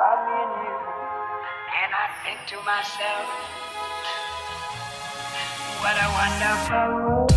about me and you. And I think to myself, what a wonderful world.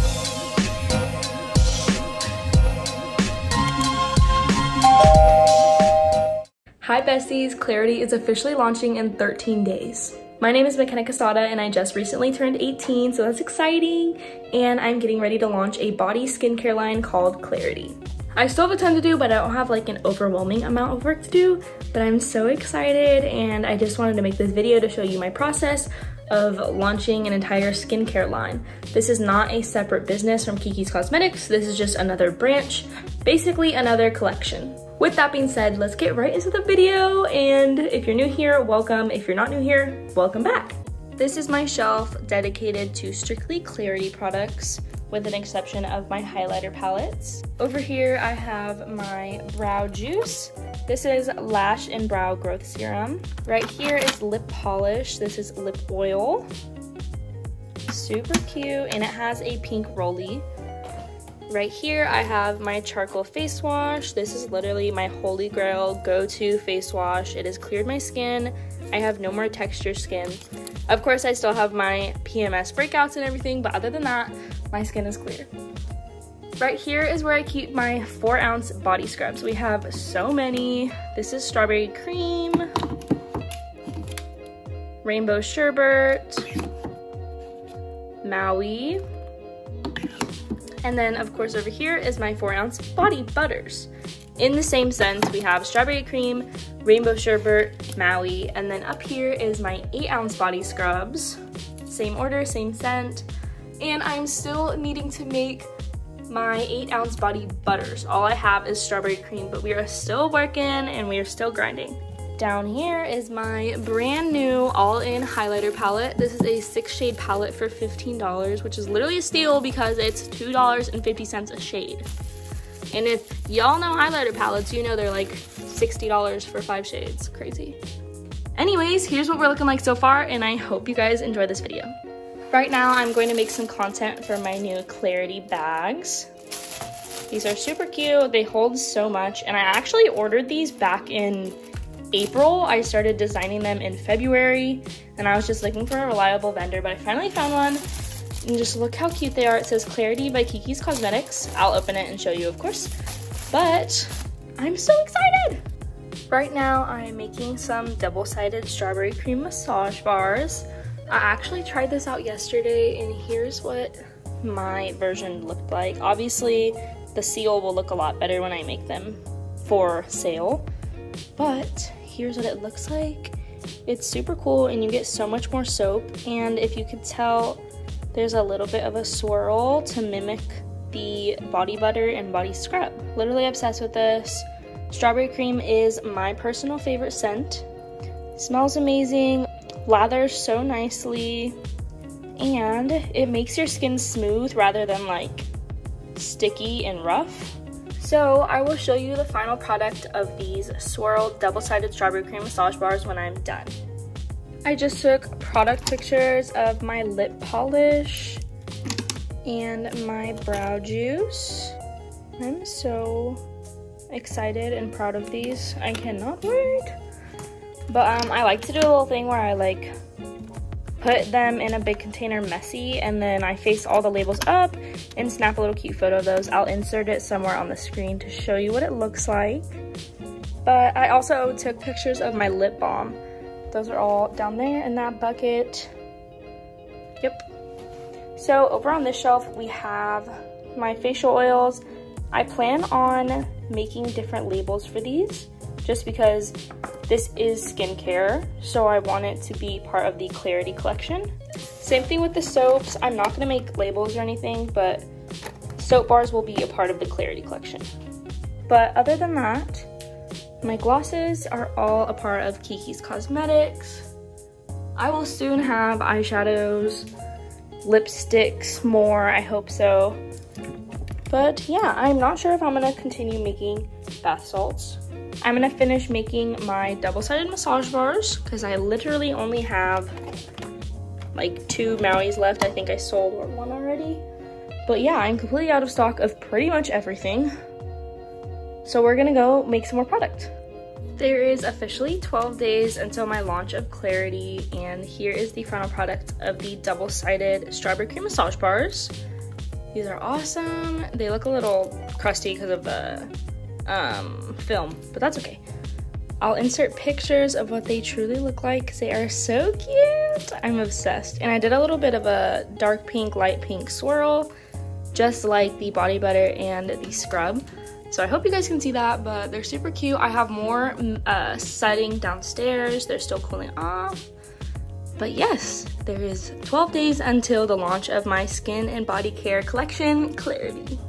Hi besties, Klarity is officially launching in 13 days. My name is McKenna Quesada and I just recently turned 18, so that's exciting. And I'm getting ready to launch a body skincare line called Klarity. I still have a ton to do, but I don't have like an overwhelming amount of work to do, but I'm so excited and I just wanted to make this video to show you my process of launching an entire skincare line. This is not a separate business from Kiki's Cosmetics. This is just another branch, basically another collection. With that being said, let's get right into the video. And if you're new here, welcome. If you're not new here, welcome back. This is my shelf dedicated to strictly Klarity products with an exception of my highlighter palettes. Over here, I have my brow juice. This is Lash and Brow Growth Serum. Right here is lip polish. This is lip oil. Super cute, and it has a pink rolly. Right here, I have my charcoal face wash. This is literally my holy grail go-to face wash. It has cleared my skin. I have no more texture skin. Of course, I still have my PMS breakouts and everything, but other than that, my skin is clear. Right here is where I keep my four ounce body scrubs. We have so many. This is strawberry cream, rainbow sherbet, Maui, and then of course over here is my four ounce body butters. In the same scent, we have strawberry cream, rainbow sherbet, Maui, and then up here is my eight ounce body scrubs. Same order, same scent. And I'm still needing to make my eight ounce body butters. All I have is strawberry cream, but we are still working and we are still grinding. Down here is my brand new all-in highlighter palette. This is a six shade palette for $15, which is literally a steal because it's $2.50 a shade. And if y'all know highlighter palettes, you know they're like $60 for five shades. Crazy. Anyways, here's what we're looking like so far, and I hope you guys enjoy this video. Right now, I'm going to make some content for my new Klarity bags. These are super cute. They hold so much, and I actually ordered these back in April. I started designing them in February, and I was just looking for a reliable vendor, but I finally found one. And just look how cute they are. It says Klarity by Kiki's Cosmetics. I'll open it and show you, of course. But I'm so excited! Right now, I'm making some double-sided strawberry cream massage bars. I actually tried this out yesterday, and here's what my version looked like. Obviously, the seal will look a lot better when I make them for sale, but here's what it looks like. It's super cool, and you get so much more soap, and if you could tell, there's a little bit of a swirl to mimic the body butter and body scrub. Literally obsessed with this. Strawberry cream is my personal favorite scent. Smells amazing, lathers so nicely, and it makes your skin smooth rather than like sticky and rough. So I will show you the final product of these swirled double-sided strawberry cream massage bars when I'm done. I just took product pictures of my lip polish and my brow juice. I'm so excited and proud of these. I cannot wait. But um, I like to do a little thing where I like put them in a big container messy and then I face all the labels up and snap a little cute photo of those. I'll insert it somewhere on the screen to show you what it looks like. But I also took pictures of my lip balm. Those are all down there in that bucket. Yep. So over on this shelf, we have my facial oils. I plan on making different labels for these just because this is skincare, so I want it to be part of the Klarity collection. Same thing with the soaps. I'm not gonna make labels or anything, but soap bars will be a part of the Klarity collection. But other than that, my glosses are all a part of Kiki's Cosmetics. I will soon have eyeshadows, lipsticks, more, I hope so. But yeah, I'm not sure if I'm gonna continue making bath salts. I'm gonna finish making my double-sided massage bars because I literally only have like two Maui's left. I think I sold one already. But yeah, I'm completely out of stock of pretty much everything. So we're gonna go make some more product. There is officially 12 days until my launch of Klarity, and here is the final product of the double-sided strawberry cream massage bars. These are awesome. They look a little crusty because of the um, film, but that's okay. I'll insert pictures of what they truly look like because they are so cute. I'm obsessed. And I did a little bit of a dark pink, light pink swirl, just like the body butter and the scrub. So I hope you guys can see that, but they're super cute. I have more mm, uh, setting downstairs. They're still cooling off. But yes, there is 12 days until the launch of my skin and body care collection, Klarity.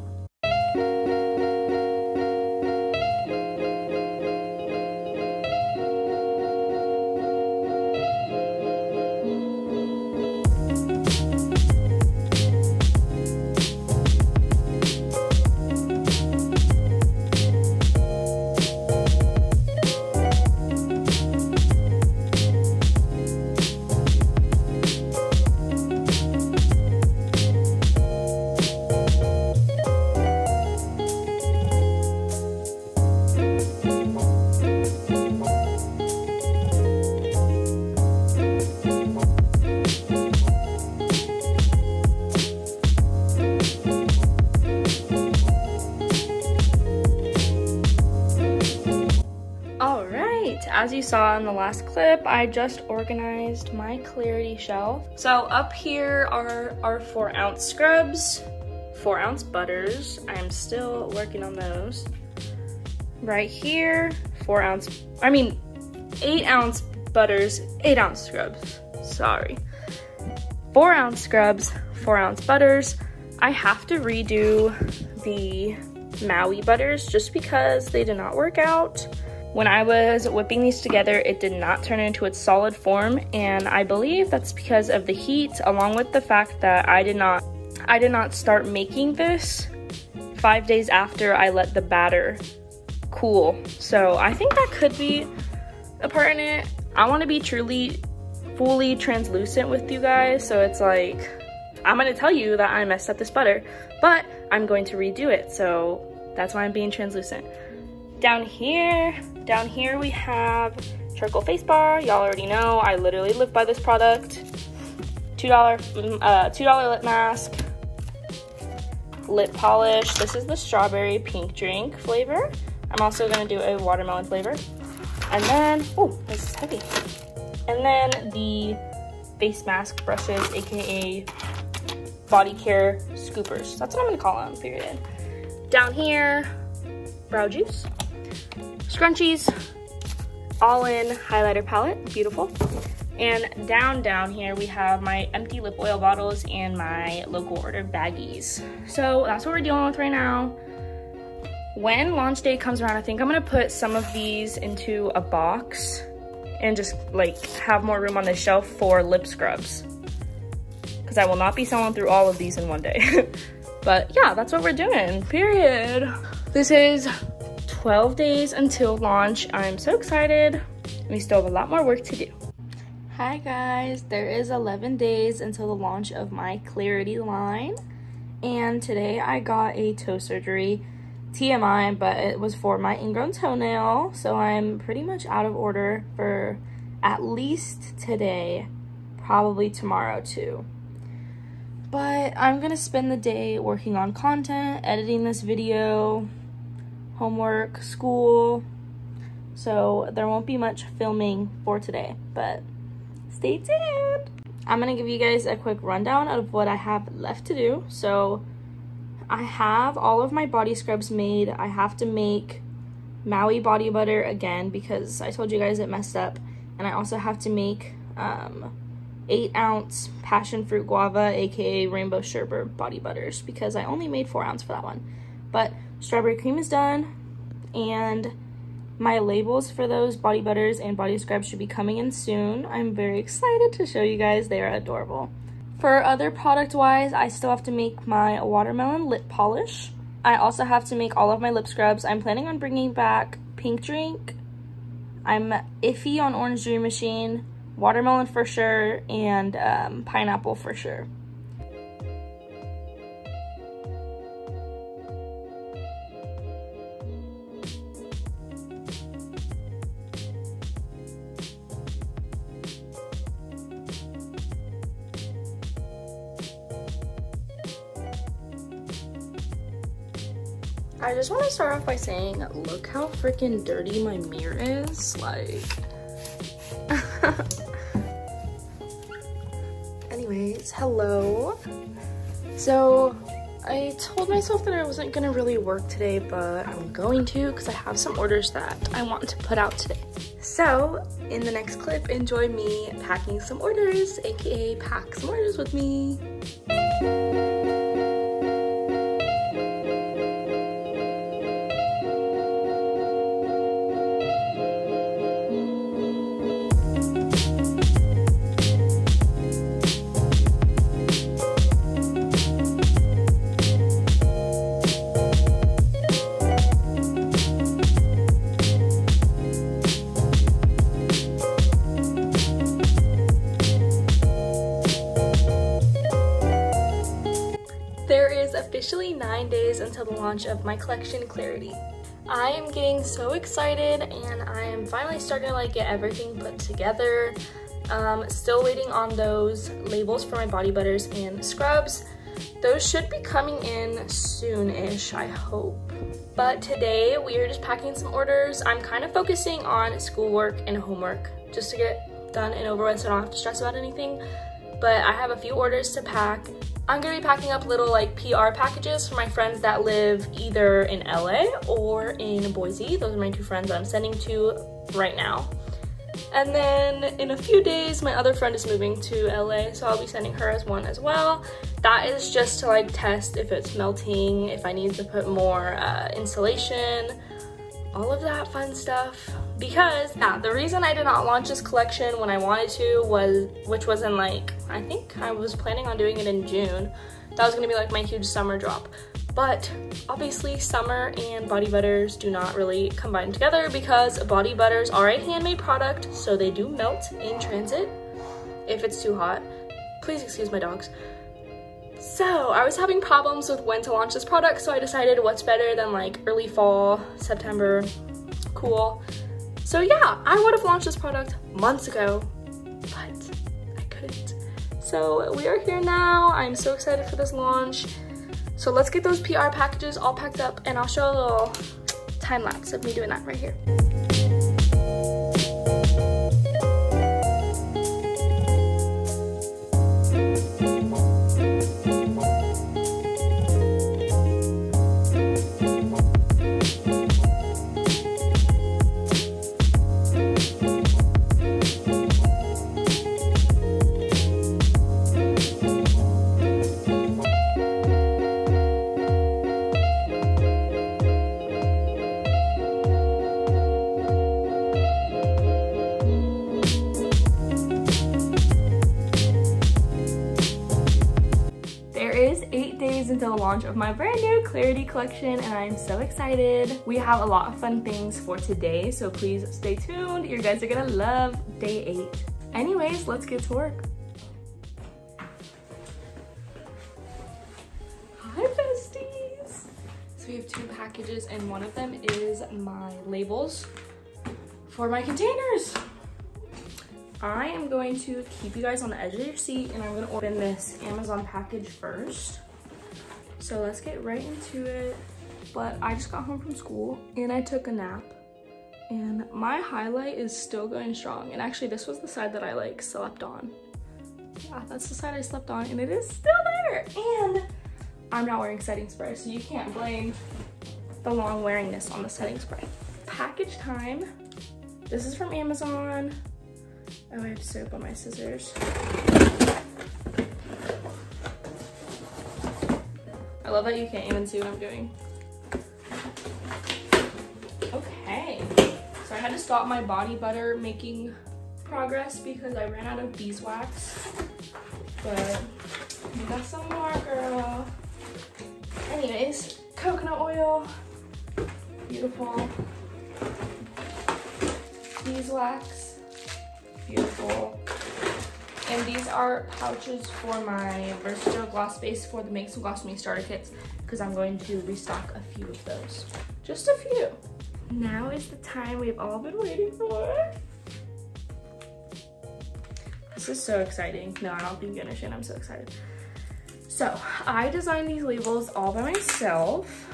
Saw in the last clip, I just organized my Klarity shelf. So up here are our four ounce scrubs, four ounce butters. I'm still working on those. Right here, four ounce, I mean, eight ounce butters, eight ounce scrubs, sorry. Four ounce scrubs, four ounce butters. I have to redo the Maui butters just because they did not work out. When I was whipping these together, it did not turn into its solid form, and I believe that's because of the heat, along with the fact that I did not, I did not start making this five days after I let the batter cool. So I think that could be a part in it. I want to be truly, fully translucent with you guys, so it's like, I'm going to tell you that I messed up this butter, but I'm going to redo it, so that's why I'm being translucent. Down here, down here we have charcoal face bar. Y'all already know, I literally live by this product. $2, mm, uh, $2 lip mask, lip polish. This is the strawberry pink drink flavor. I'm also gonna do a watermelon flavor. And then, oh, this is heavy. And then the face mask brushes, AKA body care scoopers. That's what I'm gonna call them, period. Down here, brow juice scrunchies, all in highlighter palette, beautiful. And down, down here, we have my empty lip oil bottles and my local order baggies. So that's what we're dealing with right now. When launch day comes around, I think I'm gonna put some of these into a box and just like have more room on the shelf for lip scrubs. Cause I will not be selling through all of these in one day. but yeah, that's what we're doing, period. This is 12 days until launch. I'm so excited. We still have a lot more work to do. Hi guys, there is 11 days until the launch of my Klarity line. And today I got a toe surgery, TMI, but it was for my ingrown toenail. So I'm pretty much out of order for at least today, probably tomorrow too. But I'm gonna spend the day working on content, editing this video, homework, school. So there won't be much filming for today, but stay tuned. I'm gonna give you guys a quick rundown of what I have left to do. So I have all of my body scrubs made. I have to make Maui body butter again because I told you guys it messed up. And I also have to make um, 8 ounce passion fruit guava, aka rainbow sherbet body butters because I only made 4 ounce for that one. But strawberry cream is done and my labels for those body butters and body scrubs should be coming in soon. I'm very excited to show you guys. They are adorable. For other product wise, I still have to make my watermelon lip polish. I also have to make all of my lip scrubs. I'm planning on bringing back Pink Drink. I'm iffy on Orange Dream Machine, watermelon for sure, and um, pineapple for sure. I just want to start off by saying, look how freaking dirty my mirror is. Like, anyways, hello. So, I told myself that I wasn't gonna really work today, but I'm going to because I have some orders that I want to put out today. So, in the next clip, enjoy me packing some orders, aka pack some orders with me. Launch of my collection Klarity. I am getting so excited and I am finally starting to like get everything put together. Um, still waiting on those labels for my body butters and scrubs. Those should be coming in soon-ish, I hope. But today we are just packing some orders. I'm kind of focusing on schoolwork and homework just to get done and over with so I don't have to stress about anything. But I have a few orders to pack I'm gonna be packing up little like PR packages for my friends that live either in LA or in Boise. Those are my two friends that I'm sending to right now. And then in a few days, my other friend is moving to LA, so I'll be sending her as one as well. That is just to like test if it's melting, if I need to put more uh, insulation, all of that fun stuff. Because yeah, the reason I did not launch this collection when I wanted to was, which was in like, I think I was planning on doing it in June. That was gonna be like my huge summer drop. But obviously summer and body butters do not really combine together because body butters are a handmade product, so they do melt in transit if it's too hot. Please excuse my dogs. So I was having problems with when to launch this product, so I decided what's better than like early fall, September, cool. So yeah, I would have launched this product months ago, but I couldn't. So we are here now. I'm so excited for this launch. So let's get those PR packages all packed up and I'll show a little time lapse of me doing that right here. Launch of my brand new Klarity collection and I'm so excited. We have a lot of fun things for today, so please stay tuned. You guys are gonna love day eight. Anyways, let's get to work. Hi besties! So we have two packages and one of them is my labels for my containers. I am going to keep you guys on the edge of your seat and I'm gonna open this Amazon package first. So let's get right into it. But I just got home from school and I took a nap and my highlight is still going strong. And actually this was the side that I like slept on. Yeah, that's the side I slept on and it is still there. And I'm not wearing setting spray, so you can't blame the long wearingness on the setting spray. Package time. This is from Amazon. Oh, I have soap on my scissors. Love that you can't even see what I'm doing. Okay, so I had to stop my body butter making progress because I ran out of beeswax, but we got some more, girl. Anyways, coconut oil, beautiful. Beeswax, beautiful. And these are pouches for my versatile gloss base for the Make Some Gloss Me starter kits because I'm going to restock a few of those. Just a few. Now is the time we've all been waiting for. This is so exciting. No, I don't think you're gonna understand. I'm so excited. So I designed these labels all by myself.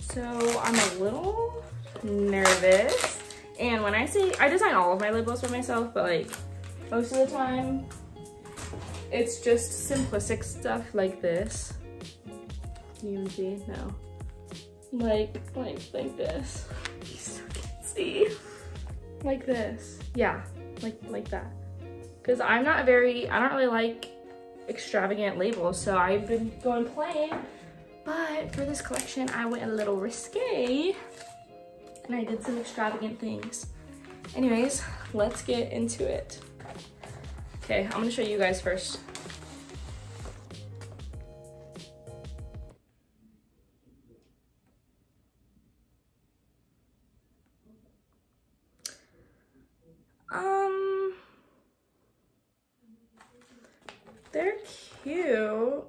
So I'm a little nervous. And when I say, I design all of my labels for myself, but like most of the time, it's just simplistic stuff like this. Can you even see? No. Like, like, like this. You still can't see. Like this. Yeah, like, like that. Cause I'm not very, I don't really like extravagant labels, so I've been going plain. But for this collection, I went a little risque and I did some extravagant things. Anyways, let's get into it. Okay, I'm gonna show you guys first. Um, they're cute.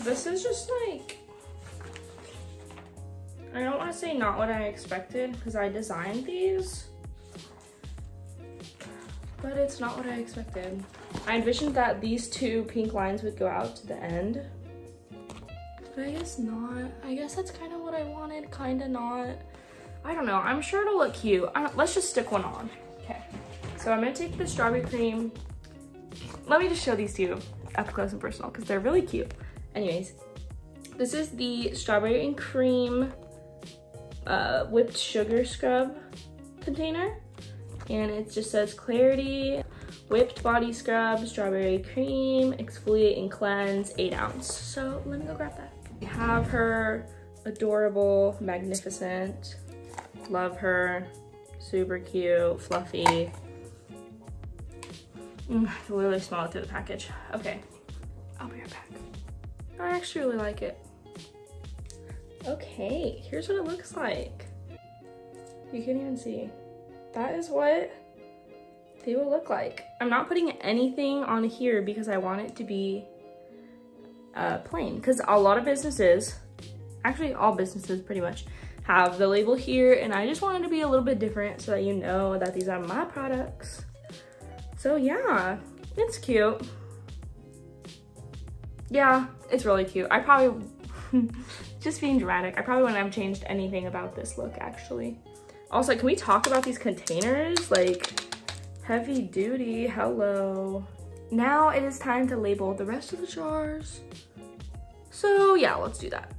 This is just like, I don't want to say not what I expected because I designed these, but it's not what I expected. I envisioned that these two pink lines would go out to the end, but I guess not. I guess that's kind of what I wanted, kind of not. I don't know, I'm sure it'll look cute. let's just stick one on. Okay, so I'm gonna take the strawberry cream. Let me just show these to you up close and personal because they're really cute. Anyways, this is the strawberry and cream uh, whipped sugar scrub container. And it just says klarity, whipped body scrub, strawberry cream, exfoliate and cleanse, eight ounce. So let me go grab that. We have her adorable, magnificent, love her, super cute, fluffy. Mm, I can literally smell it through the package. Okay, I'll be right back. I actually really like it. Okay, here's what it looks like. You can't even see. That is what they will look like. I'm not putting anything on here because I want it to be uh, plain because a lot of businesses, actually all businesses pretty much, have the label here and I just wanted to be a little bit different so that you know that these are my products. So yeah, it's cute yeah, it's really cute. I probably, just being dramatic, I probably wouldn't have changed anything about this look actually. Also, can we talk about these containers? Like, heavy duty, hello. Now it is time to label the rest of the jars. So yeah, let's do that.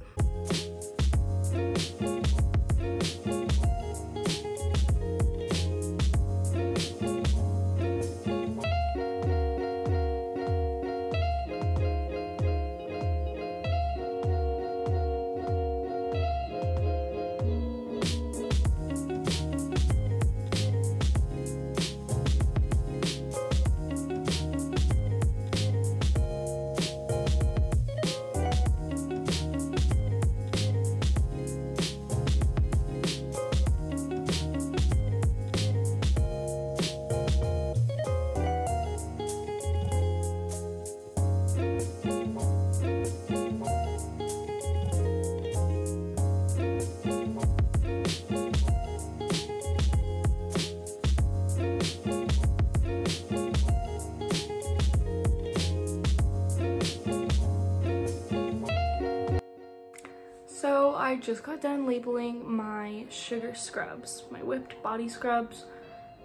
Just got done labeling my sugar scrubs, my whipped body scrubs,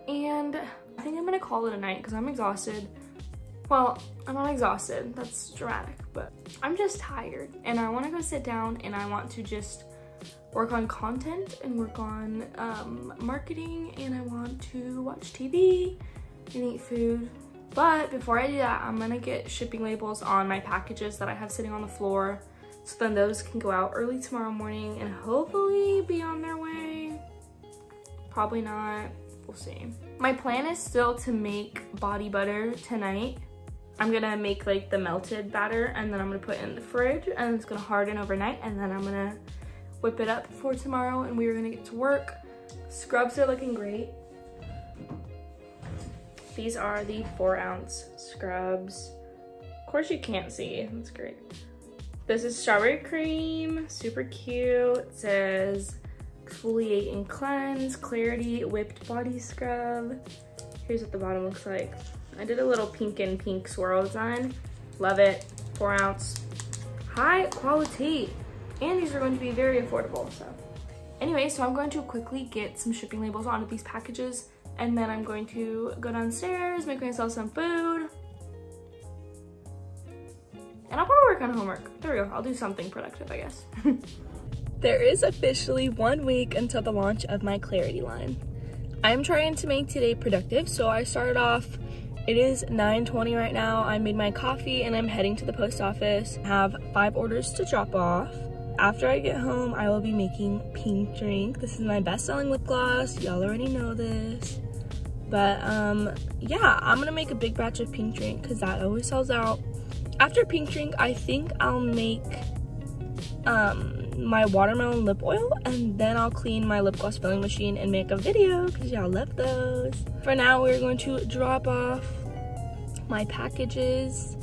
and I think I'm gonna call it a night because I'm exhausted. Well, I'm not exhausted, that's dramatic, but I'm just tired and I wanna go sit down and I want to just work on content and work on um, marketing and I want to watch TV and eat food. But before I do that, I'm gonna get shipping labels on my packages that I have sitting on the floor so then those can go out early tomorrow morning and hopefully be on their way. Probably not, we'll see. My plan is still to make body butter tonight. I'm gonna make like the melted batter and then I'm gonna put it in the fridge and it's gonna harden overnight and then I'm gonna whip it up for tomorrow and we are gonna get to work. Scrubs are looking great. These are the four ounce scrubs. Of course you can't see, that's great. This is strawberry cream, super cute. It says exfoliate and cleanse, klarity, whipped body scrub. Here's what the bottom looks like. I did a little pink and pink swirl design. Love it, four ounce. High quality. And these are going to be very affordable, so. Anyway, so I'm going to quickly get some shipping labels onto these packages and then I'm going to go downstairs, make myself some food. And I'll probably work on homework. There we go, I'll do something productive, I guess. there is officially one week until the launch of my Klarity line. I'm trying to make today productive, so I started off it is 9.20 right now. I made my coffee and I'm heading to the post office. I have five orders to drop off. After I get home, I will be making Pink Drink. This is my best-selling lip gloss. Y'all already know this. But um, yeah, I'm gonna make a big batch of Pink Drink because that always sells out. After Pink Drink, I think I'll make um, my watermelon lip oil and then I'll clean my lip gloss filling machine and make a video because y'all love those. For now, we're going to drop off my packages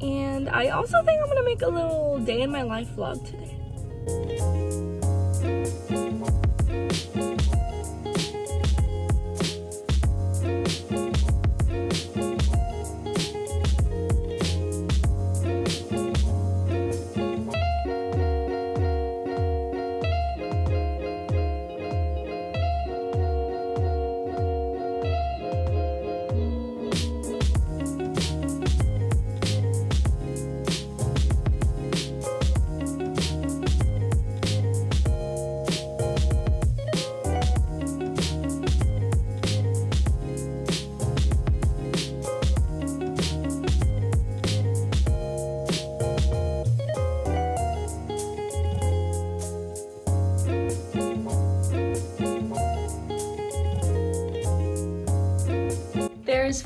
and I also think I'm gonna make a little day in my life vlog today.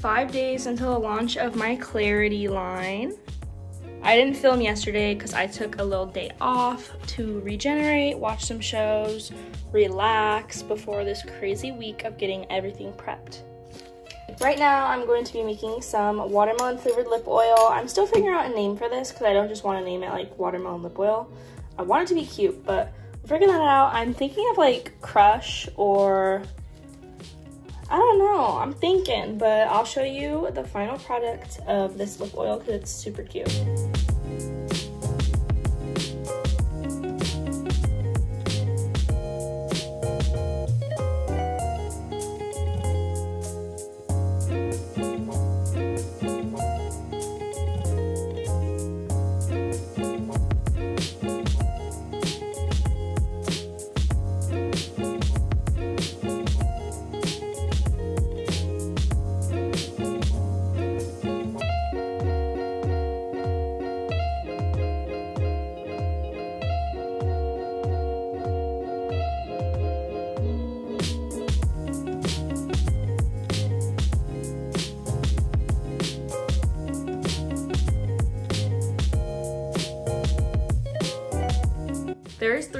Five days until the launch of my Klarity line. I didn't film yesterday because I took a little day off to regenerate, watch some shows, relax before this crazy week of getting everything prepped. Right now, I'm going to be making some watermelon flavored lip oil. I'm still figuring out a name for this because I don't just want to name it like watermelon lip oil. I want it to be cute, but figuring that out. I'm thinking of like Crush or I don't know, I'm thinking, but I'll show you the final product of this lip oil because it's super cute.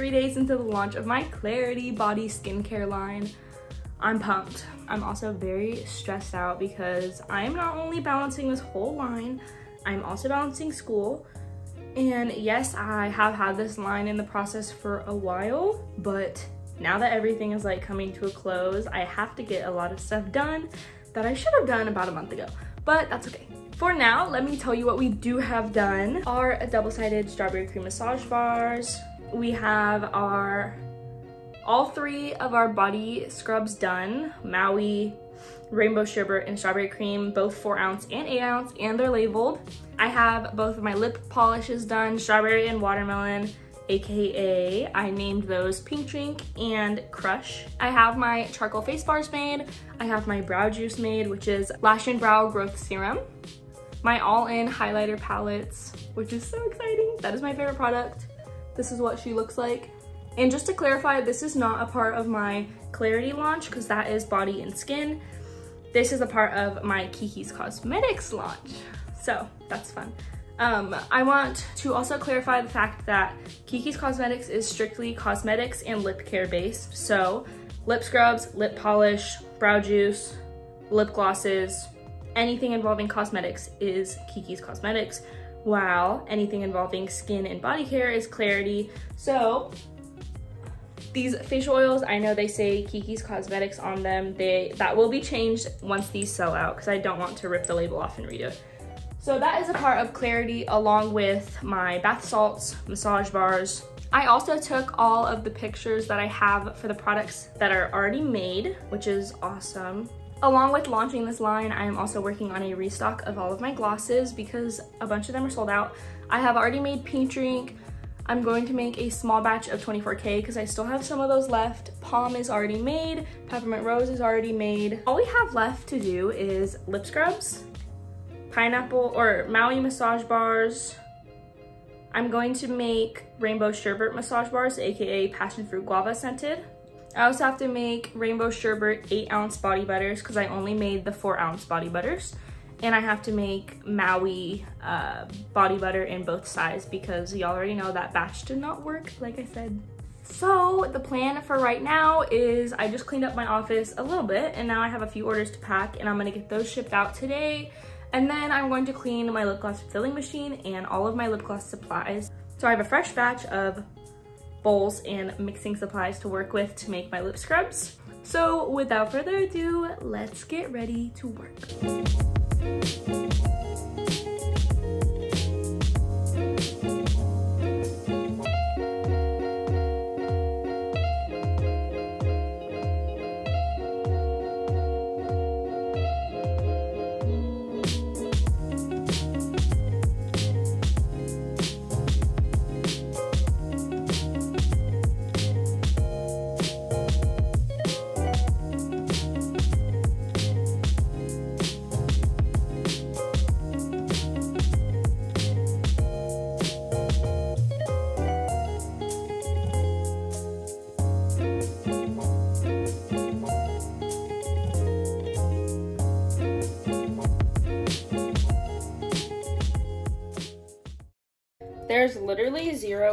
Three days into the launch of my Klarity Body Skincare line. I'm pumped. I'm also very stressed out because I'm not only balancing this whole line, I'm also balancing school. And yes, I have had this line in the process for a while, but now that everything is like coming to a close, I have to get a lot of stuff done that I should have done about a month ago, but that's okay. For now, let me tell you what we do have done. Our double-sided strawberry cream massage bars, we have our all three of our body scrubs done maui rainbow sherbet and strawberry cream both four ounce and eight ounce and they're labeled i have both of my lip polishes done strawberry and watermelon aka I named those Pink Drink and Crush. I have my charcoal face bars made. I have my brow juice made, which is Lash and Brow Growth Serum. My all-in highlighter palettes, which is so exciting. That is my favorite product. This is what she looks like. And just to clarify, this is not a part of my Klarity launch because that is body and skin. This is a part of my Kiki's Cosmetics launch. So that's fun. Um, I want to also clarify the fact that Kiki's Cosmetics is strictly cosmetics and lip care based. So lip scrubs, lip polish, brow juice, lip glosses, anything involving cosmetics is Kiki's Cosmetics while anything involving skin and body care is Klarity. So these facial oils, I know they say Kiki's Cosmetics on them. They That will be changed once these sell out because I don't want to rip the label off and read it. So that is a part of Klarity along with my bath salts, massage bars, I also took all of the pictures that I have for the products that are already made, which is awesome. Along with launching this line, I am also working on a restock of all of my glosses because a bunch of them are sold out. I have already made Pink Drink. I'm going to make a small batch of 24K because I still have some of those left. Palm is already made. Peppermint Rose is already made. All we have left to do is lip scrubs, pineapple or Maui massage bars. I'm going to make rainbow sherbet massage bars, aka passion fruit guava scented. I also have to make rainbow sherbet 8 ounce body butters because I only made the 4 ounce body butters. And I have to make Maui uh, body butter in both sides because y'all already know that batch did not work, like I said. So the plan for right now is I just cleaned up my office a little bit and now I have a few orders to pack and I'm gonna get those shipped out today. And then I'm going to clean my lip gloss filling machine and all of my lip gloss supplies. So I have a fresh batch of bowls and mixing supplies to work with to make my lip scrubs. So without further ado, let's get ready to work.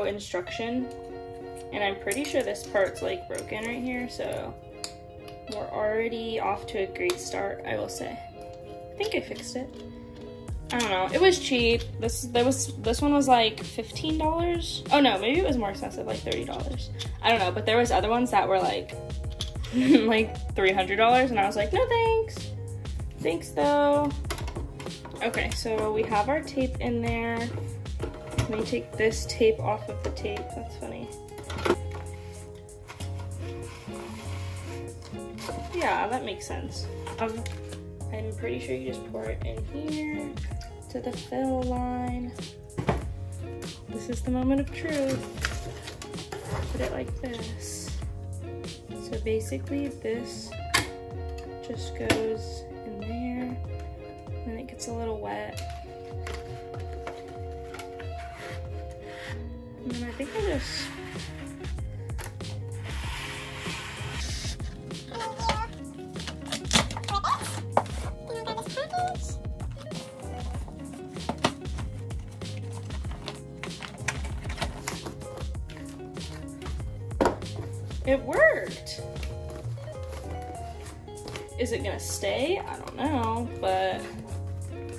Instruction and I'm pretty sure this part's like broken right here so we're already off to a great start I will say. I think I fixed it. I don't know. It was cheap. This there was this one was like $15. Oh no, maybe it was more expensive, like $30. I don't know, but there was other ones that were like like $300 and I was like, "No, thanks." Thanks though. Okay, so we have our tape in there. Me take this tape off of the tape. That's funny. Yeah, that makes sense. Um, I'm pretty sure you just pour it in here to the fill line. This is the moment of truth. Put it like this. So basically this just goes in there and it gets a little wet. I think I just It worked! Is it gonna stay? I don't know, but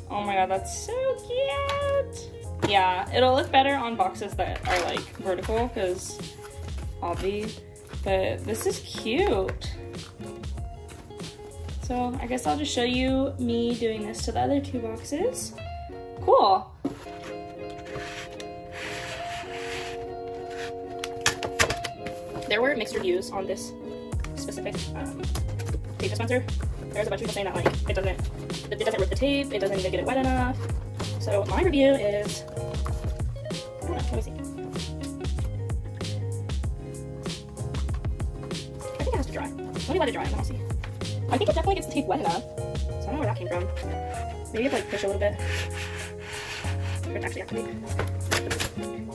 oh my god, that's so cute! Yeah, it'll look better on boxes that are like vertical because obvi, but this is cute. So I guess I'll just show you me doing this to the other two boxes. Cool. there were mixed reviews on this specific um, tape dispenser. There's a bunch of people saying that like it doesn't it doesn't rip the tape, it doesn't even get it wet enough. So my review is me let it dry and then I'll see. I think it definitely gets the tape wet enough. So I don't know where that came from. Maybe if like push a little bit. For it actually activate.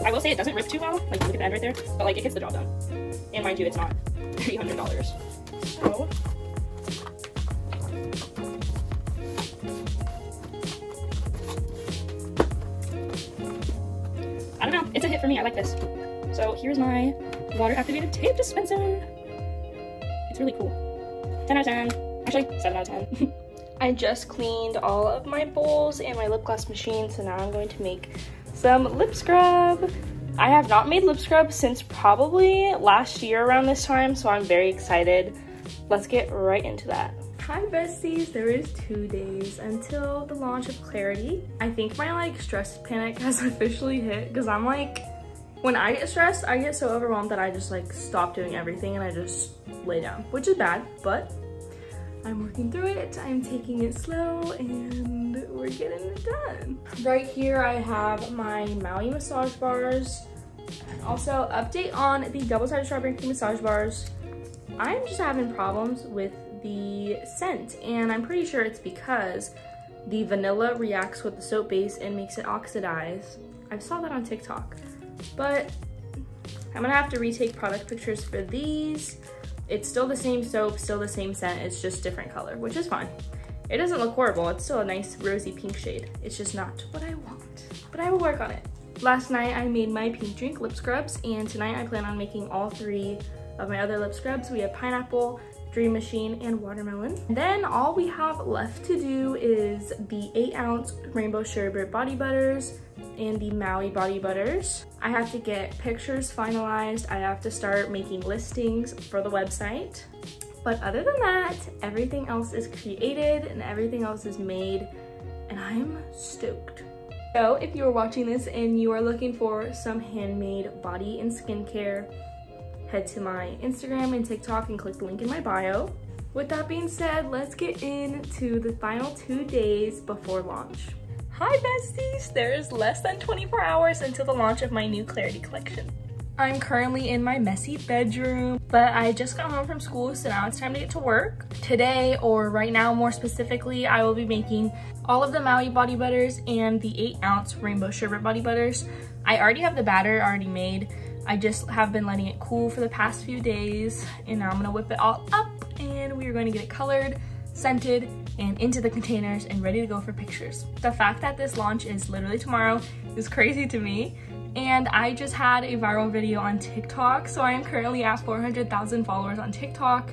I will say it doesn't rip too well. Like look at the end right there. But like it gets the job done. And mind you, it's not $300. So, I don't know. It's a hit for me. I like this. So here's my water activated tape dispenser. It's really cool. 10 out of 10. Actually, 7 out of 10. I just cleaned all of my bowls and my lip gloss machine, so now I'm going to make some lip scrub. I have not made lip scrub since probably last year around this time, so I'm very excited. Let's get right into that. Hi besties, there is two days until the launch of Klarity. I think my like stress panic has officially hit because I'm like when I get stressed, I get so overwhelmed that I just like stop doing everything and I just lay down, which is bad, but I'm working through it. I'm taking it slow and we're getting it done. Right here, I have my Maui massage bars. Also, update on the double-sided strawberry cream massage bars. I'm just having problems with the scent and I'm pretty sure it's because the vanilla reacts with the soap base and makes it oxidize. I saw that on TikTok, but I'm gonna have to retake product pictures for these. It's still the same soap, still the same scent, it's just different color, which is fine. It doesn't look horrible, it's still a nice rosy pink shade. It's just not what I want, but I will work on it. Last night I made my pink drink lip scrubs and tonight I plan on making all three of my other lip scrubs. We have pineapple, Dream Machine, and Watermelon. Then all we have left to do is the 8 ounce Rainbow Sherbet Body Butters and the Maui Body Butters. I have to get pictures finalized. I have to start making listings for the website. But other than that, everything else is created and everything else is made and I'm stoked. So if you are watching this and you are looking for some handmade body and skincare, head to my Instagram and TikTok and click the link in my bio. With that being said, let's get into the final two days before launch. Hi besties! There is less than 24 hours until the launch of my new Klarity collection. I'm currently in my messy bedroom, but I just got home from school, so now it's time to get to work. Today, or right now more specifically, I will be making all of the Maui body butters and the 8 ounce rainbow sherbet body butters. I already have the batter already made, I just have been letting it cool for the past few days and now I'm gonna whip it all up and we are going to get it colored, scented, and into the containers and ready to go for pictures. The fact that this launch is literally tomorrow is crazy to me and I just had a viral video on TikTok so I am currently at 400,000 followers on TikTok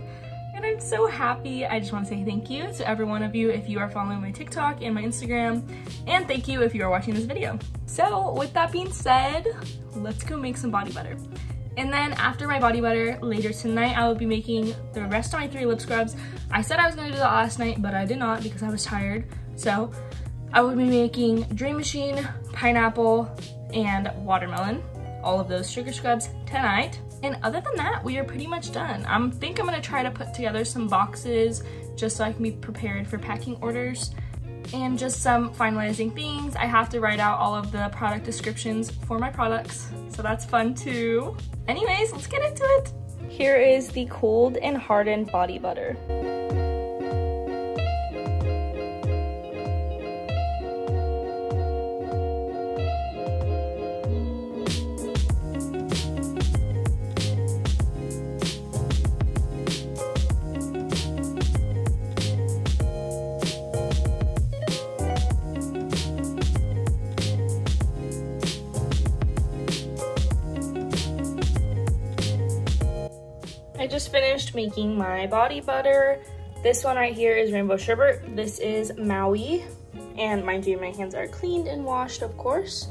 and I'm so happy. I just want to say thank you to every one of you if you are following my TikTok and my Instagram, and thank you if you are watching this video. So with that being said, let's go make some body butter. And then after my body butter, later tonight, I will be making the rest of my three lip scrubs. I said I was gonna do that last night, but I did not because I was tired. So I will be making Dream Machine, Pineapple, and Watermelon. All of those sugar scrubs tonight. And other than that, we are pretty much done. I think I'm gonna try to put together some boxes just so I can be prepared for packing orders and just some finalizing things. I have to write out all of the product descriptions for my products, so that's fun too. Anyways, let's get into it. Here is the cooled and hardened body butter. I just finished making my body butter. This one right here is Rainbow Sherbet. This is Maui. And mind you, my hands are cleaned and washed, of course.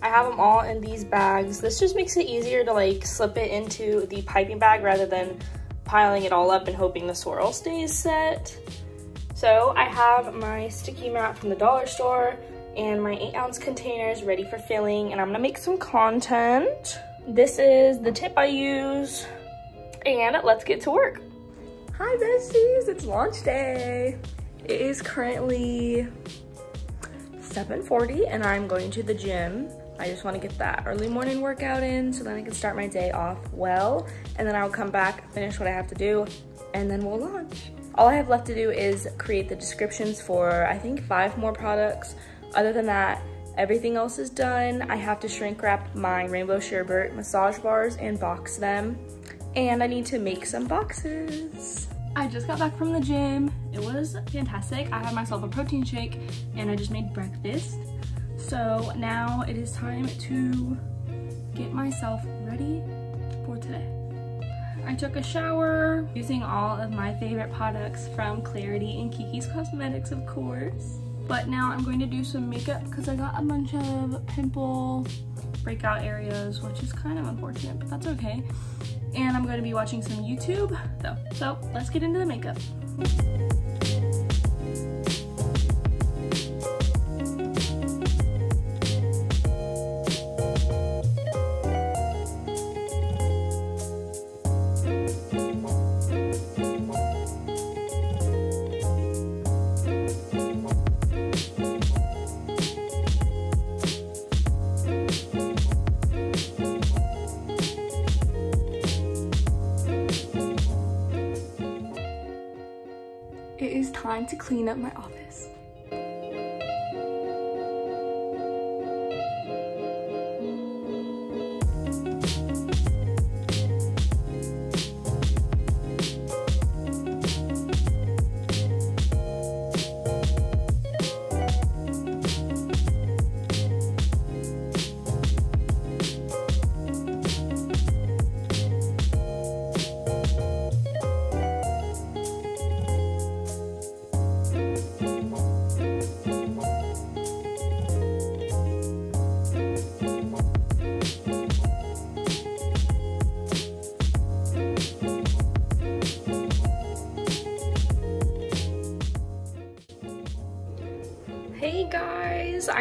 I have them all in these bags. This just makes it easier to like slip it into the piping bag rather than piling it all up and hoping the swirl stays set. So I have my sticky mat from the dollar store and my eight ounce containers ready for filling and I'm gonna make some content. This is the tip I use and let's get to work. Hi besties, it's launch day. It is currently 7.40 and I'm going to the gym. I just wanna get that early morning workout in so then I can start my day off well and then I'll come back, finish what I have to do, and then we'll launch. All I have left to do is create the descriptions for I think five more products. Other than that, everything else is done. I have to shrink wrap my Rainbow Sherbet massage bars and box them and I need to make some boxes. I just got back from the gym. It was fantastic. I had myself a protein shake and I just made breakfast. So now it is time to get myself ready for today. I took a shower using all of my favorite products from Klarity and Kikiz Cosmeticz, of course. But now I'm going to do some makeup because I got a bunch of pimple breakout areas, which is kind of unfortunate, but that's okay and I'm going to be watching some YouTube though. So let's get into the makeup. Clean up my office.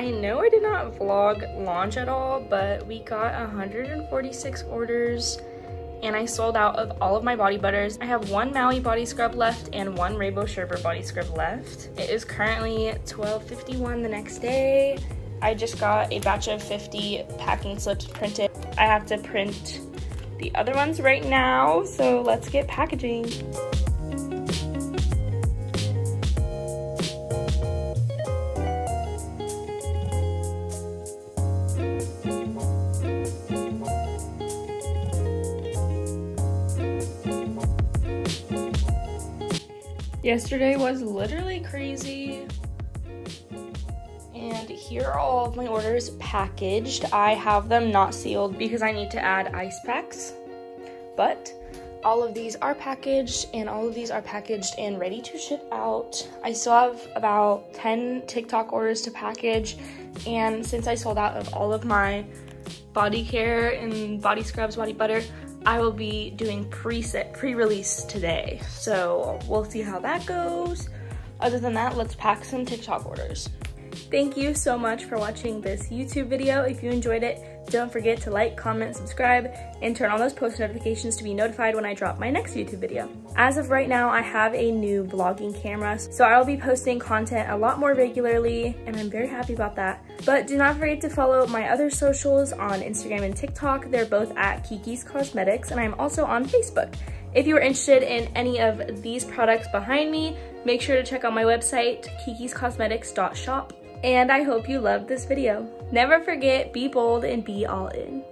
I know I did not vlog launch at all, but we got 146 orders and I sold out of all of my body butters. I have one Maui body scrub left and one Rainbow Sherbet body scrub left. It is currently 12.51 the next day. I just got a batch of 50 packing slips printed. I have to print the other ones right now, so let's get packaging. Yesterday was literally crazy. And here are all of my orders packaged. I have them not sealed because I need to add ice packs. But all of these are packaged and all of these are packaged and ready to ship out. I still have about 10 TikTok orders to package. And since I sold out of all of my body care and body scrubs, body butter, I will be doing preset, pre-release today. So we'll see how that goes. Other than that, let's pack some TikTok orders. Thank you so much for watching this YouTube video. If you enjoyed it, don't forget to like, comment, subscribe, and turn on those post notifications to be notified when I drop my next YouTube video. As of right now, I have a new vlogging camera, so I will be posting content a lot more regularly, and I'm very happy about that. But do not forget to follow my other socials on Instagram and TikTok. They're both at Kikiz Cosmeticz, and I'm also on Facebook. If you are interested in any of these products behind me, make sure to check out my website, kikizcosmeticz.shop and I hope you loved this video. Never forget, be bold and be all in.